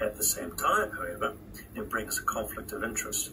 At the same time, however, it brings a conflict of interest.